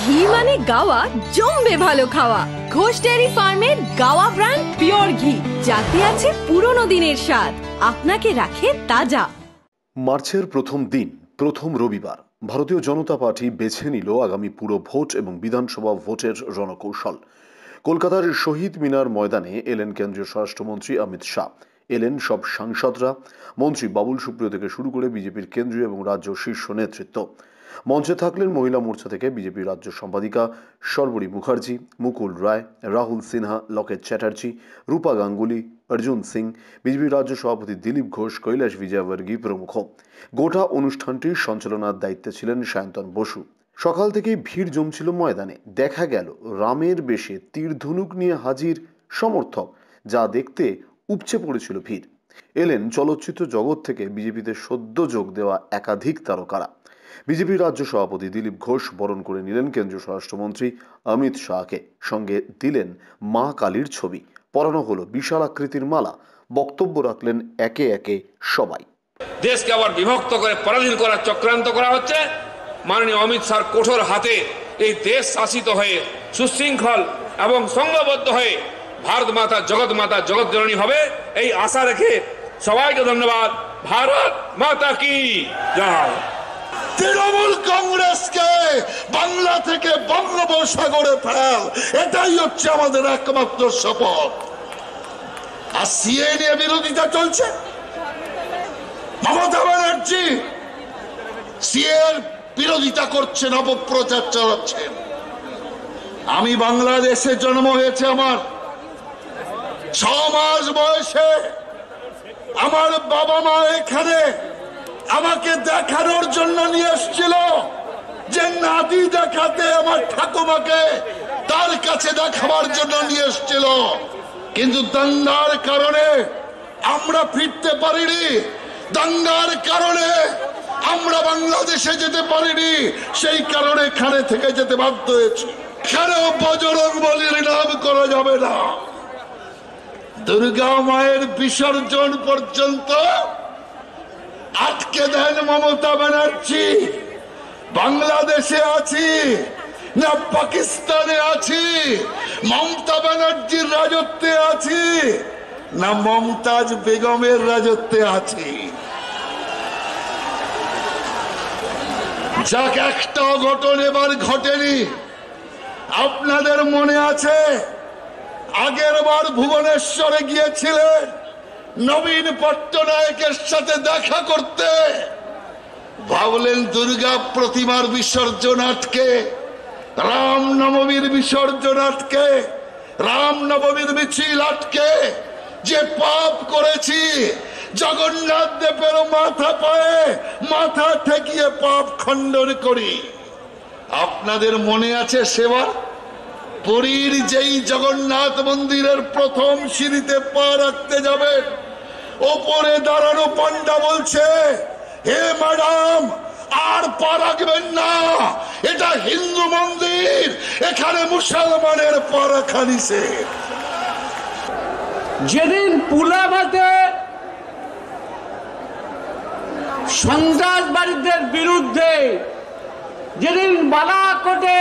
ঘি মানে গাওয়া, জমবে ভালো খাওয়া। ঘোষ ডেয়ারি ফার্মের গাওয়া ব্র্যান্ড পিওর ঘি, যাতে আছে পুরনো দিনের স্বাদ। আপনাকে রাখে তাজা। মার্চের প্রথম দিন, প্রথম রবিবার, ভারতীয় জনতা পার্টি বেছে নিল আগামী পুরো ভোট এবং বিধানসভা ভোটের রণকৌশল। কলকাতার শহীদ মিনার ময়দানে এলেন কেন্দ্রীয় স্বরাষ্ট্রমন্ত্রী অমিত শাহ। এলেন সব সাংসদরা, মন্ত্রী বাবুল সুপ্রিয় থেকে শুরু করে বিজেপির কেন্দ্রীয় এবং রাজ্য শীর্ষ নেতৃত্ব। মঞ্চে থাকলেন মহিলা মোর্চা থেকে বিজেপির রাজ্য সম্পাদিকা সর্বরী মুখার্জি, মুকুল রায়, রাহুল সিনহা, লকেট চ্যাটার্জি, রূপা গাঙ্গুলি, অর্জুন সিং বিজেপির রাজ্য সভাপতি দিলীপ ঘোষ, কৈলাস বিজয়বর্গী প্রমুখ। গোটা অনুষ্ঠানটির সঞ্চালনার দায়িত্বে ছিলেন সায়ন্তন বসু। সকাল থেকেই ভিড় জমছিল ময়দানে। দেখা গেল রামের বেশে তীর ধনুক নিয়ে হাজির সমর্থক, যা দেখতে উপচে পড়েছিল ভিড়। এলেন চলচ্চিত্র জগৎ থেকে বিজেপিতে সদ্য যোগ দেওয়া একাধিক তারকারা। বিজেপির রাজ্য সভাপতি দিলীপ ঘোষ বরণ করে নিলেন কেন্দ্রীয় স্বরাষ্ট্রমন্ত্রী অমিত শাহকে। সঙ্গে দিলেন মা কালীর ছবি। পরানো হলো বিশাল আকৃতির মালা। বক্তব্য রাখলেন একে একে সবাই। দেশকে আবার বিভক্ত করে পরাধীন করার চক্রান্ত করা হচ্ছে। মাননীয় অমিত শাহর কঠোর হাতে এই দেশ শাসিত হয়ে, সুশৃঙ্খল এবং সংঘবদ্ধ হয়ে ভারত মাতা, জগৎ মাতা, জগৎ জননী হবে এই আশা রেখে সবাইকে ধন্যবাদ। ভারত মাতা কি? জয়। তৃণমূল কংগ্রেসকে বাংলা থেকে বঙ্গোপসাগরে ফেল এটাই হচ্ছে আমাদের একমাত্র শপথ। আর সিএ নিয়ে বিরোধিতা চলছে? মমতা ব্যানার্জি সিএ বিরোধিতা করছেন, অপপ্রচার চালাচ্ছেন। আমি বাংলাদেশে জন্ম হয়েছে আমার। ছ মাস বয়সে আমার বাবা মা এখানে আমাকে দেখানোর জন্য নিয়ে এসছিল। যে নাতি দেখাতে আমার ঠাকুমাকে তার কাছে দেখাবার জন্য নিয়ে এসছিল। কিন্তু দাঙ্গার কারণে আমরা ফিরতে পারিনি। দাঙ্গার কারণে আমরা বাংলাদেশে যেতে পারিনি। সেই কারণে খানে থেকে যেতে বাধ্য হয়েছি। এখানেও বজরং বলির নাম করা যাবে না? দুর্গা মায়ের বিসর্জন পর্যন্ত আটকে দেন মমতা ব্যানার্জি। বাংলাদেশে আছি, না পাকিস্তানে আছি, মমতা ব্যানার্জির রাজত্বে আছি, না মমতাজ বেগমের রাজত্বে আছি। যাক, একটা ঘটন এবার ঘটেনি। আপনাদের মনে আছে, আগের বার ভুবনেশ্বরে গিয়েছিলেন নবীন পট্টনায়কের সাথে দেখা করতে ভাবলেন দুর্গা প্রতিমার বিসর্জন আটকে, রাম নবমীর বিসর্জন আটকে, রাম নবমীর মিছিল আটকে। যে পাপ করেছি, জগন্নাথ দেবের মাথা পায়ে, মাথা ঠেকিয়ে পাপ খণ্ডন করি। আপনাদের মনে আছে সেবা? পুরীর যেই জগন্নাথ মন্দিরের প্রথম সিঁড়িতে পা রাখতে যাবেন ওপরে দাঁড়ানো পান্ডা বলছে, হে ম্যাডাম, আর পা রাখবেন না। এটা হিন্দু মন্দির, এখানে মুসলমানের পা রাখা নিষেধ যেদিন পুলাভাতে সন্ত্রাসবাদীদের বিরুদ্ধে, যেদিন বালাকোটে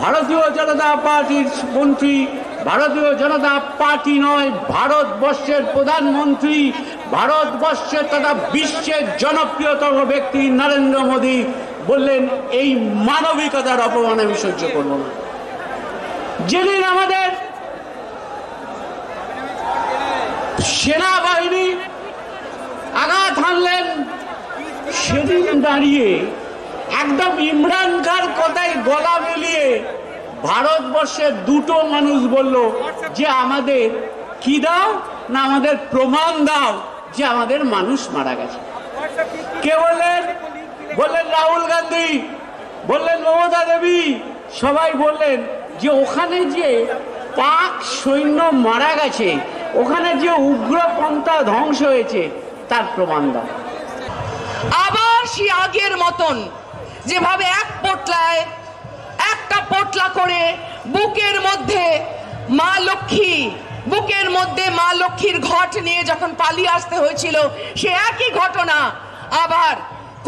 ভারতীয় জনতা পার্টির মন্ত্রী ভারতীয় জনতা পার্টি নয়, ভারতবর্ষের প্রধানমন্ত্রী, ভারতবর্ষের তথা বিশ্বের জনপ্রিয়তম ব্যক্তি নরেন্দ্র মোদী বললেন, এই মানবিকতার অপমান আমি সহ্য করব না। যেদিন আমাদের সেনাবাহিনী আঘাত হানলেন, সেদিন দাঁড়িয়ে একদম ইমরান খান কথায় গলা মিলিয়ে ভারতবর্ষের দুটো মানুষ বলল যে আমাদের কি দাও না আমাদের প্রমাণ দাও যে আমাদের মানুষ মারা গেছে। কে বললেন? বললেন রাহুল গান্ধী, বললেন মমতা দেবী। সবাই বললেন যে ওখানে যে পাক সৈন্য মারা গেছে, ওখানে যে উগ্রপন্থা ধ্বংস হয়েছে, তার প্রমাণ দাও। আবার সে আগের মতন যেভাবে এক পোটলায় পোটলা করে বুকের মধ্যে মা লক্ষ্মী, বুকের মধ্যে মা লক্ষ্মীর ঘট নিয়ে যখন পালিয়ে আসতে হয়েছিল, সে একই ঘটনা। আবার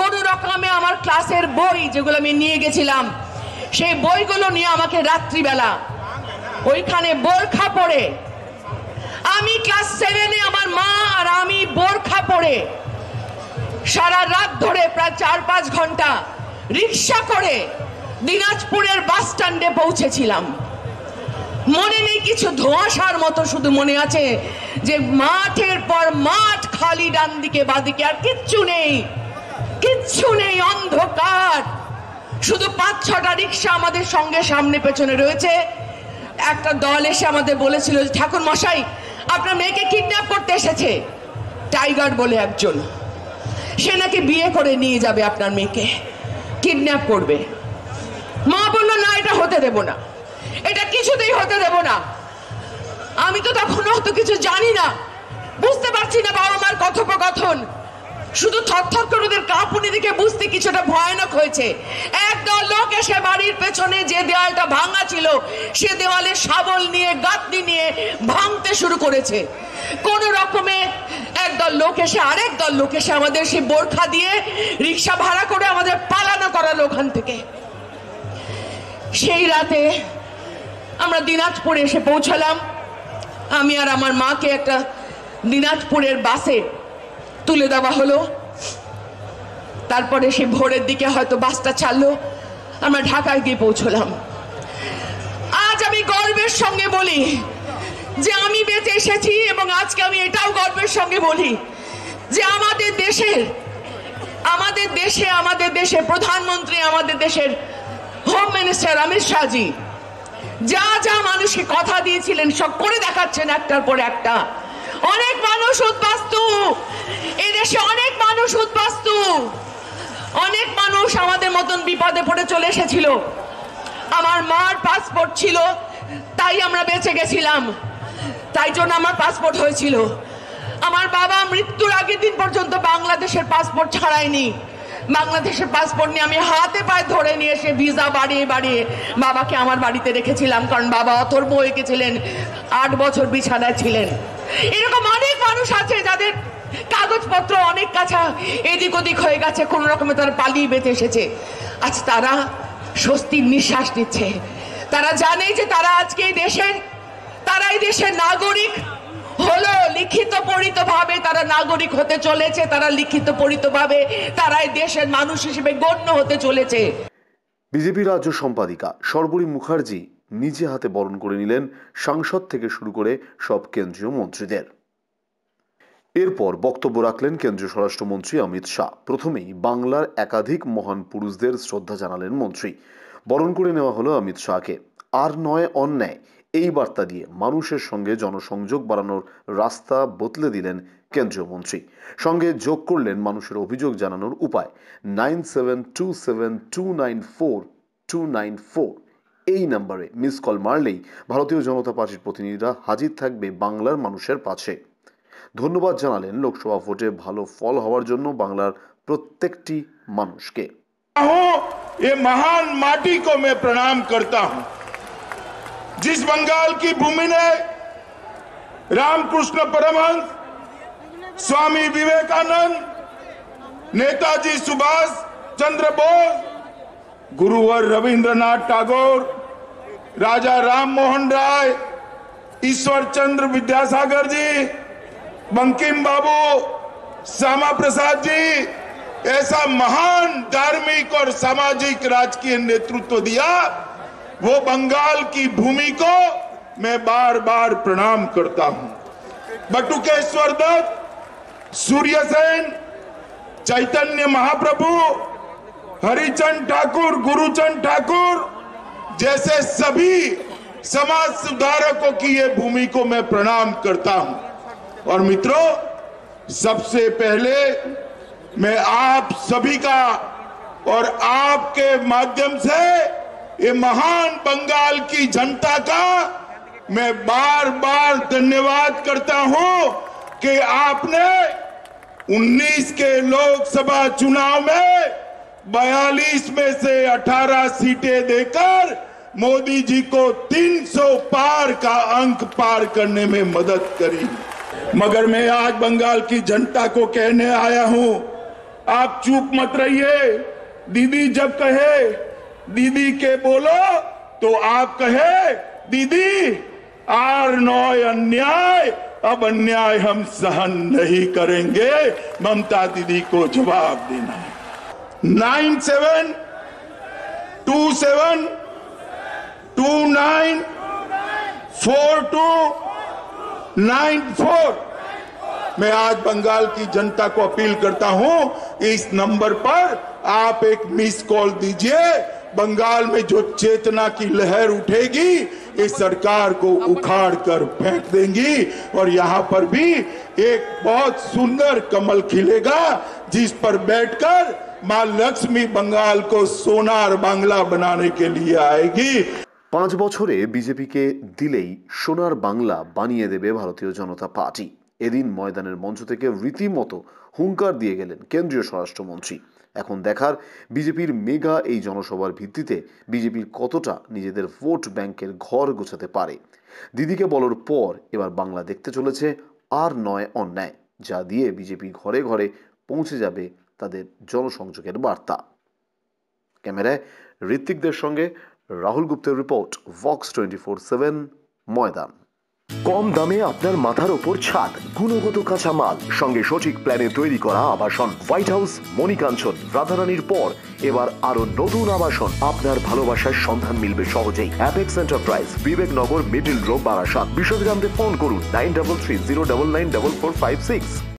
কোন রকমে আমার ক্লাসের বই যেগুলো আমি নিয়ে গেছিলাম, সেই বইগুলো নিয়ে আমাকে রাত্রিবেলা ওইখানে বোরখা পরে আমি ক্লাস সেভেনে আমার মা আর আমি বোরখা পরে সারা রাত ধরে প্রায় চার পাঁচ ঘণ্টা রিক্সা করে দিনাজপুরের বাস স্ট্যান্ডে পৌঁছেছিলাম। মনে নেই কিছু ধোঁয়াশার মতো শুধু মনে আছে যে মাঠের পর মাঠ খালি ডান দিকে বাদিকে আর কিচ্ছু নেই। কিচ্ছু নেই অন্ধকার। শুধু পাঁচ ছটা রিক্সা আমাদের সঙ্গে সামনে পেছনে রয়েছে। একটা দল এসে আমাদের বলেছিল যে, ঠাকুর মশাই আপনার মেয়েকে কিডন্যাপ করতে এসেছে। টাইগার বলে একজন সে নাকি বিয়ে করে নিয়ে যাবে আপনার মেয়েকে। কিডন্যাপ করবে। মা বলল, না, এটা হতে দেব না। এটা কিছুতেই হতে দেব না। আমি তো তখন অত কিছু জানি না। বুঝতে পারছি না বাবা মার কথোপকথন। শুধু থরথর করে ওদের কাঁপুনি দেখে বুঝতে কিছুটা ভয়ানক হয়েছে। একদল লোক এসে বাড়ির পেছনে যে দেওয়ালটা ভাঙা ছিল, সে দেওয়ালে শাবল নিয়ে, গাঁথনি নিয়ে ভাঙতে শুরু করেছে। কোন রকমে একদল লোক এসে, আরেক দল লোক এসে আমাদের সেই বোরখা দিয়ে রিক্সা ভাড়া করে আমাদের পালানো করালো ওখান থেকে। সেই রাতে আমরা দিনাজপুরে এসে পৌঁছালাম। আমি আর আমার মাকে একটা দিনাজপুরের বাসে তুলে দেওয়া হলো। তারপরে সে ভোরের দিকে হয়তো বাসটা ছাড়লো। আমরা ঢাকায় গিয়ে পৌঁছলাম। আজ আমি গর্বের সঙ্গে বলি যে আমি বেঁচে এসেছি এবং আজকে আমি এটাও গর্বের সঙ্গে বলি যে আমাদের দেশের, আমাদের দেশে আমাদের দেশে প্রধানমন্ত্রী, আমাদের দেশের হোম মিনিস্টার অমিত শাহজি যা যা মানুষকে কথা দিয়েছিলেন, সব করে দেখাচ্ছেন একটার পর একটা। অনেক মানুষ উদ্বাস্তু। এদেশে অনেক মানুষ উদ্বাস্তু। অনেক মানুষ আমাদের মতন বিপদে পড়ে চলে এসেছিল। আমার মার পাসপোর্ট ছিল, তাই আমরা বেঁচে গেছিলাম। তাই জন্য আমার পাসপোর্ট হয়েছিল। আমার বাবা মৃত্যুর আগের দিন পর্যন্ত বাংলাদেশের পাসপোর্ট ছাড়ায়নি। বাংলাদেশের পাসপোর্ট নিয়ে আমি হাতে পায়ে ধরে নিয়ে এসে ভিসা বাড়িয়ে বাড়িয়ে বাবাকে আমার বাড়িতে রেখেছিলাম। কারণ বাবা অথর্ব হয়ে গেছিলেন আট বছর বিছানায় ছিলেন। এরকম অনেক মানুষ আছে যাদের কাগজপত্র অনেক কাছা এদিক ওদিক হয়ে গেছে, কোন রকমে তারা পালিয়ে বেঁচে এসেছে। আজ তারা স্বস্তির নিঃশ্বাস নিচ্ছে। তারা জানে যে তারা আজকে এই দেশের, তারা এই দেশের নাগরিক। হলো লিখিত পরিত ভাবে তারা নাগরিক হতে চলেছে, তারা লিখিত পরিত ভাবে তারা এই দেশের মানুষ হিসেবে গণ্য হতে চলেছে। বিজেপি রাজ্য সম্পাদিকা সর্বরী মুখার্জি নিজে হাতে বরণ করে নিলেন সাংসদ থেকে শুরু করে সব কেন্দ্রীয় মন্ত্রীদের। এরপর বক্তব্য রাখলেন কেন্দ্রীয় স্বরাষ্ট্রমন্ত্রী অমিত শাহ। প্রথমেই বাংলার একাধিক মহান পুরুষদের শ্রদ্ধা জানালেন মন্ত্রী। বরণ করে নেওয়া হলো অমিত শাহকে। আর নয় অন্যায় এই বার্তা দিয়ে মানুষের সঙ্গে জনসংযোগ বাড়ানোর রাস্তা বদলে দিলেন কেন্দ্রীয় মন্ত্রী সঙ্গে যোগ করলেন মানুষের অভিযোগ জানানোর উপায় nine seven two seven two nine four two nine four এই নাম্বারে মিস কল মারলেই ভারতীয় জনতা পার্টির প্রতিনিধিরা হাজির থাকবে বাংলার মানুষের পাশে ধন্যবাদ জানালেন লোকসভা ভোটে ভালো ফল হওয়ার জন্য বাংলার প্রত্যেকটি মানুষকে हूं ये महान माटी को मैं प्रणाम करता हूं जिस बंगाल की भूमि ने रामकृष्ण परमहंस, स्वामी विवेकानंद, नेताजी सुभाष चंद्र बोस, गुरुवर रविंद्रनाथ टैगोर, राजा राम मोहन राय, ईश्वर चंद्र विद्यासागर जी, बंकिम बाबू, श्यामा प्रसाद जी, ऐसा महान धार्मिक और सामाजिक राजकीय नेतृत्व दिया वो बंगाल की भूमि को मैं बार बार प्रणाम करता हूँ। बटुकेश्वर दत्त, सूर्यसेन, चैतन्य महाप्रभु, हरिचंद ठाकुर, गुरुचंद ठाकुर, जैसे सभी समाज सुधारकों की ये भूमि को मैं प्रणाम करता हूँ। और मित्रों, सबसे पहले मैं आप सभी का और आपके माध्यम से ये महान बंगाल की जनता का मैं बार बार धन्यवाद करता हूँ कि आपने 19 के लोकसभा चुनाव में 42 में से 18 सीटें देकर मोदी जी को 300 पार का अंक पार करने में मदद करी। मगर मैं आज बंगाल की जनता को कहने आया हूँ, आप चुप मत रहिए। दीदी जब कहे दीदी के बोलो तो आप कहे, दीदी, आर नौ अन्याय, अब अन्याय हम सहन नहीं करेंगे। ममता दीदी को जवाब देना है। Nine seven, two seven, two nine, four two, nine four. मैं आज बंगाल की जनता को अपील करता हूँ, इस नंबर पर आप एक मिस कॉल दीजिए। बंगाल में जो चेतना की लहर उठेगी इस सरकार को उखाड़ कर फेंक देंगी और यहाँ पर भी एक बहुत सुंदर कमल खिलेगा जिस पर बैठकर माँ लक्ष्मी बंगाल को सोनार बांग्ला बनाने के लिए आएगी পাঁচ বছরে বিজেপিকে দিলেই সোনার বাংলা বানিয়ে দেবে ভারতীয় জনতা পার্টি এদিন ময়দানের মঞ্চ থেকে রীতিমতো হুঙ্কার দিয়ে গেলেন কেন্দ্রীয় স্বরাষ্ট্রমন্ত্রী। এখন দেখার বিজেপির মেগা এই জনসভার ভিত্তিতে বিজেপির কতটা নিজেদের ভোট ব্যাংকের ঘর গোছাতে পারে। দিদিকে বলার পর এবার বাংলা দেখতে চলেছে আর নয় অন্যায়, যা দিয়ে বিজেপি ঘরে ঘরে পৌঁছে যাবে তাদের জনসংযোগের বার্তা। ক্যামেরায় ঋত্বিকদের সঙ্গে রাহুল গুপ্তের report vox twenty four seven ময়দান। কম দামে আপনার মাথার ওপর ছাদ, গুণগত কাঁচামাল, সঙ্গে সঠিক প্ল্যানে তৈরি করা আবাসন হোয়াইট হাউস, মণিকাঞ্চন, রাধারানীর পর, এবার আরও নতুন আবাসন। আপনার ভালোবাসার সন্ধান মিলবে সহজেই। Apex enterprise Vivekanagar, middle road, Barasat. বিশদ জানতে ফোন করুন, nine double three zero double nine double four five six.